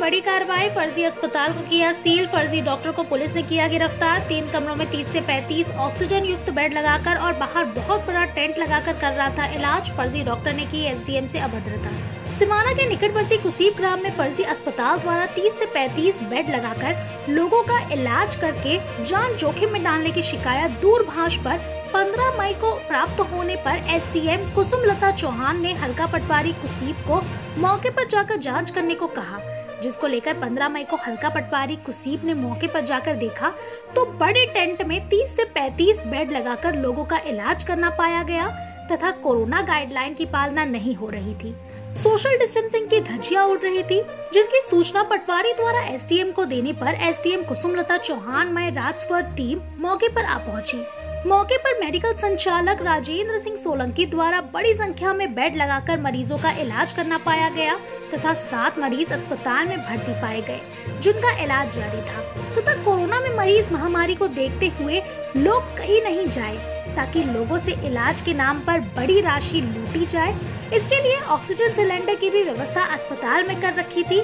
बड़ी कार्रवाई, फर्जी अस्पताल को किया सील, फर्जी डॉक्टर को पुलिस ने किया गिरफ़्तार। तीन कमरों में 30 से 35 ऑक्सीजन युक्त बेड लगाकर और बाहर बहुत बड़ा टेंट लगाकर कर रहा था इलाज, फर्जी डॉक्टर ने की एसडीएम से अभद्रता। सिमाना के निकटवर्ती कुसीब ग्राम में फर्जी अस्पताल द्वारा 30 से 35 बेड लगाकर लोगों का इलाज करके जान जोखिम में डालने की शिकायत दूरभाष पर 15 मई को प्राप्त होने पर एसडीएम कुसुमलता चौहान ने हल्का पटवारी कुसीब को मौके पर जाकर जाँच करने को कहा। जिसको लेकर 15 मई को हल्का पटवारी कुसीब ने मौके पर जाकर देखा तो बड़े टेंट में 30 से 35 बेड लगाकर लोगों का इलाज करना पाया गया तथा कोरोना गाइडलाइन की पालना नहीं हो रही थी। सोशल डिस्टेंसिंग की धज्जियाँ उड़ रही थी, जिसकी सूचना पटवारी द्वारा एसडीएम को देने पर एसडीएम कुसुमलता चौहान में राजस्वर टीम मौके पर आ पहुँची। मौके पर मेडिकल संचालक राजेंद्र सिंह सोलंकी द्वारा बड़ी संख्या में बेड लगाकर मरीजों का इलाज करना पाया गया तथा सात मरीज़ अस्पताल में भर्ती पाए गए, जिनका इलाज जारी था। तथा कोरोना में मरीज़ महामारी को देखते हुए लोग कहीं नहीं जाए ताकि लोगों से इलाज के नाम पर बड़ी राशि लूटी जाए। इसके लिए ऑक्सीजन सिलेंडर की भी व्यवस्था अस्पताल में कर रखी थी।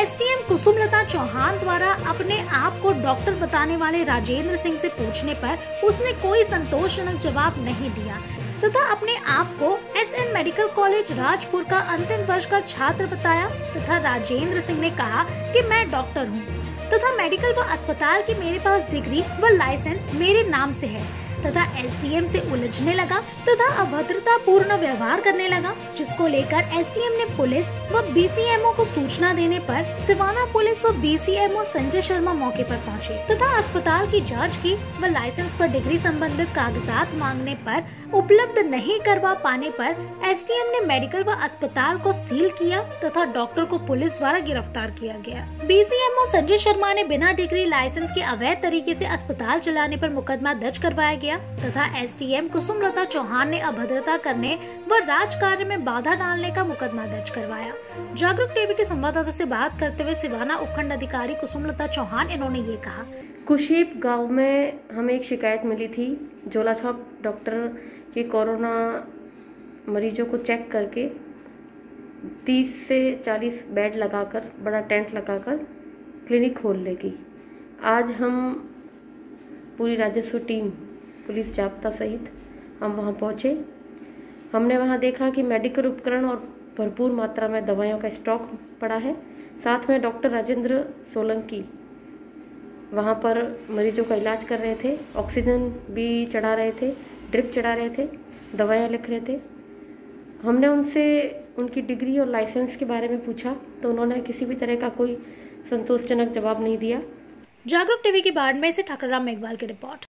एसडीएम कुसुमलता चौहान द्वारा अपने आप को डॉक्टर बताने वाले राजेंद्र सिंह से पूछने पर उसने कोई संतोषजनक जवाब नहीं दिया। तथा अपने आप को S N medical college Rajpur का अंतिम वर्ष का छात्र बताया। तथा राजेंद्र सिंह ने कहा कि मैं डॉक्टर हूँ। तथा मेडिकल व अस्पताल की मेरे पास डिग्री व लाइसेंस मेरे नाम से है। तथा एसडीएम से उलझने लगा तथा अभद्रता पूर्ण व्यवहार करने लगा, जिसको लेकर एसडीएम ने पुलिस व बीसीएमओ को सूचना देने पर सिवाना पुलिस व बीसीएमओ संजय शर्मा मौके पर पहुँचे तथा अस्पताल की जाँच की व लाइसेंस व डिग्री संबंधित कागजात मांगने पर उपलब्ध नहीं करवा पाने पर एसडीएम ने मेडिकल व अस्पताल को सील किया तथा डॉक्टर को पुलिस द्वारा गिरफ़्तार किया गया। बीसीएमओ संजय शर्मा ने बिना डिग्री लाइसेंस के अवैध तरीके से अस्पताल चलाने पर मुकदमा दर्ज करवाया गया तथा एसडीएम कुसुमलता चौहान ने अभद्रता करने व राज कार्य में बाधा डालने का मुकदमा दर्ज करवाया। जागरूक टीवी के संवाददाता से बात करते हुए सिवाना उपखंड अधिकारी कुसुमलता चौहान, इन्होंने ये कहा। कुशीप गाँव में हमें एक शिकायत मिली थी जोला छाप डॉक्टर के कोरोना मरीजों को चेक करके 30 से 40 बेड लगाकर, बड़ा टेंट लगाकर क्लिनिक खोल लेगी। आज हम पूरी राजस्व टीम पुलिस जाब्ता सहित हम वहाँ पहुँचे। हमने वहाँ देखा कि मेडिकल उपकरण और भरपूर मात्रा में दवाइयों का स्टॉक पड़ा है। साथ में डॉक्टर राजेंद्र सोलंकी वहाँ पर मरीजों का इलाज कर रहे थे। ऑक्सीजन भी चढ़ा रहे थे, ड्रिप चढ़ा रहे थे, दवाइयाँ लिख रहे थे। हमने उनसे, उनकी डिग्री और लाइसेंस के बारे में पूछा तो उन्होंने किसी भी तरह का कोई संतोषजनक जवाब नहीं दिया। जागरूक टीवी की बाढ़ में से ठाकुर राम मेघवाल की रिपोर्ट।